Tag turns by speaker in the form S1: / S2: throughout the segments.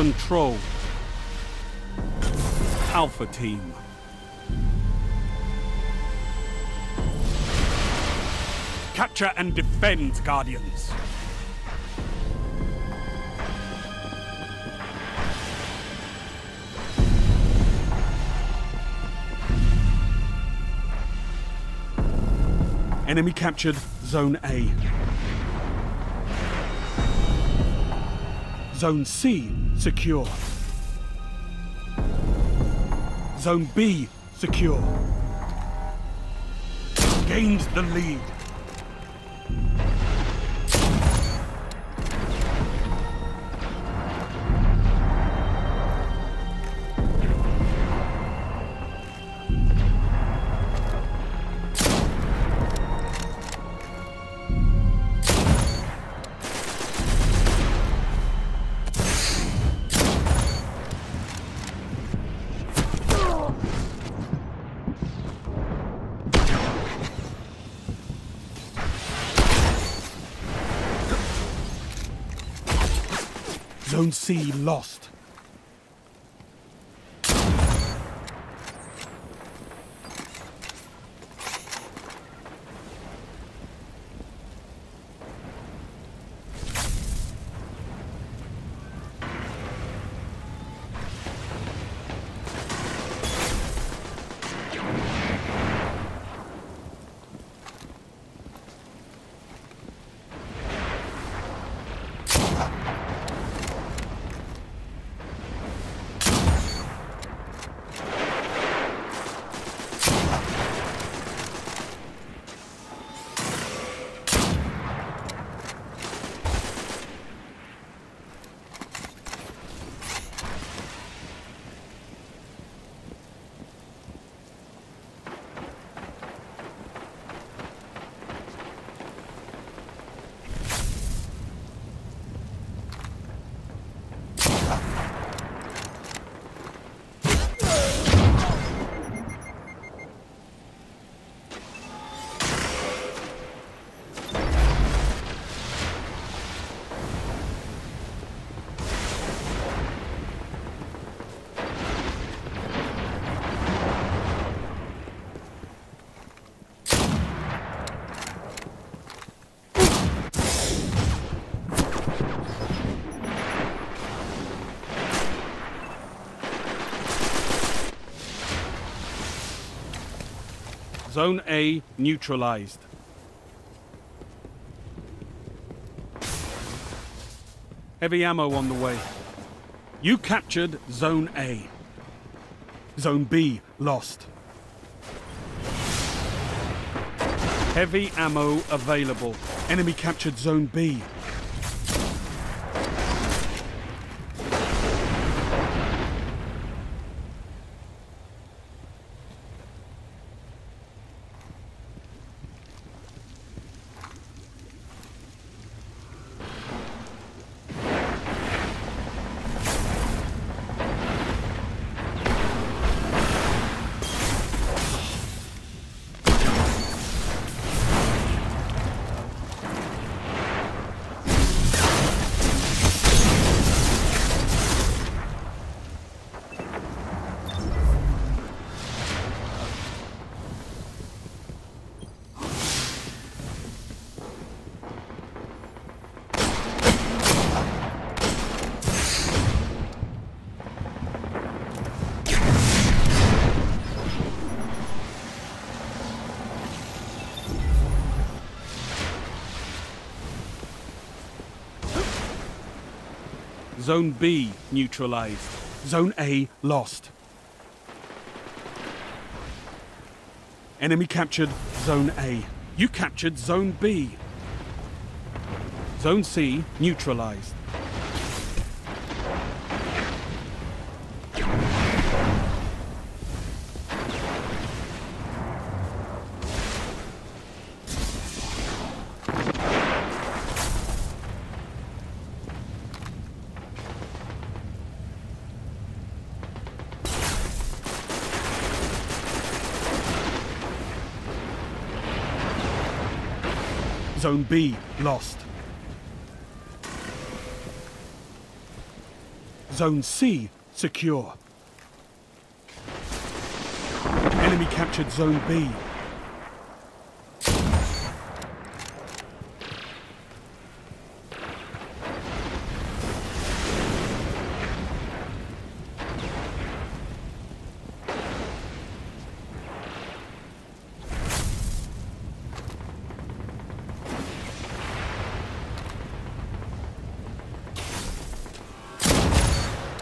S1: Control. Alpha Team. Capture and defend, Guardians. Enemy captured Zone A. Zone C secure. Zone B secure. Gained the lead. Zone C lost. Zone A neutralized. Heavy ammo on the way. You captured Zone A. Zone B lost. Heavy ammo available. Enemy captured Zone B. Zone B neutralized. Zone A lost. Enemy captured Zone A. You captured Zone B. Zone C neutralized. Zone B lost. Zone C secure. Enemy captured Zone B.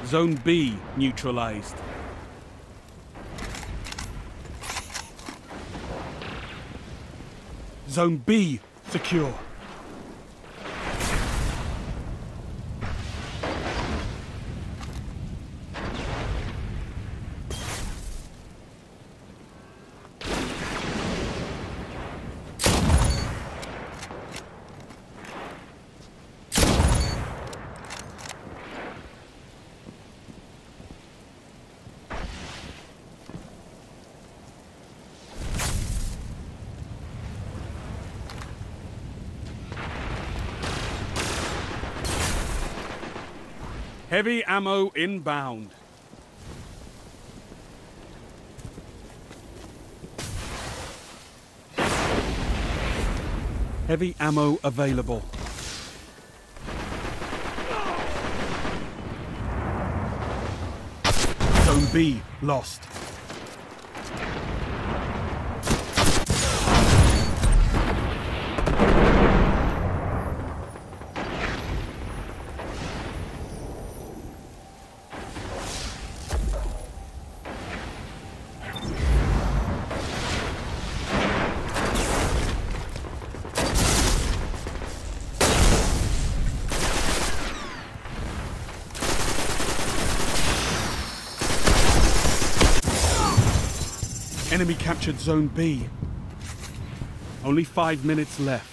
S1: Zone B neutralized. Zone B secure. Heavy ammo inbound. Heavy ammo available. Zone B lost. Enemy captured Zone B. Only five minutes left.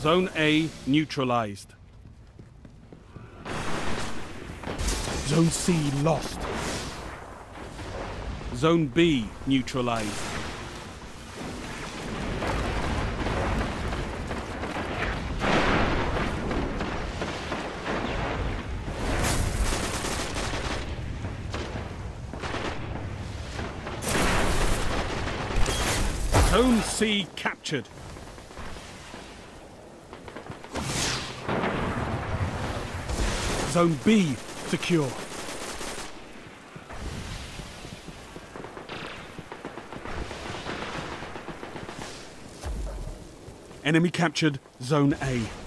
S1: Zone A neutralized. Zone C lost. Zone B neutralized. Zone C captured. Zone B secure. Enemy captured Zone A.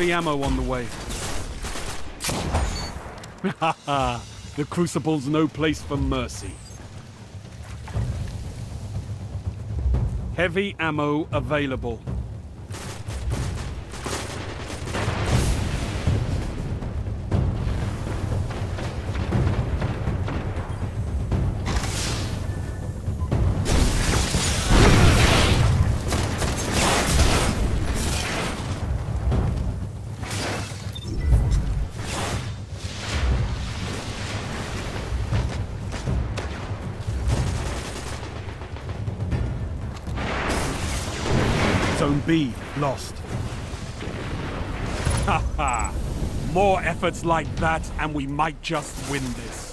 S1: Heavy ammo on the way. Haha, the Crucible's no place for mercy. Heavy ammo available. B lost. Ha ha! More efforts like that, and we might just win this.